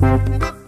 Thank you.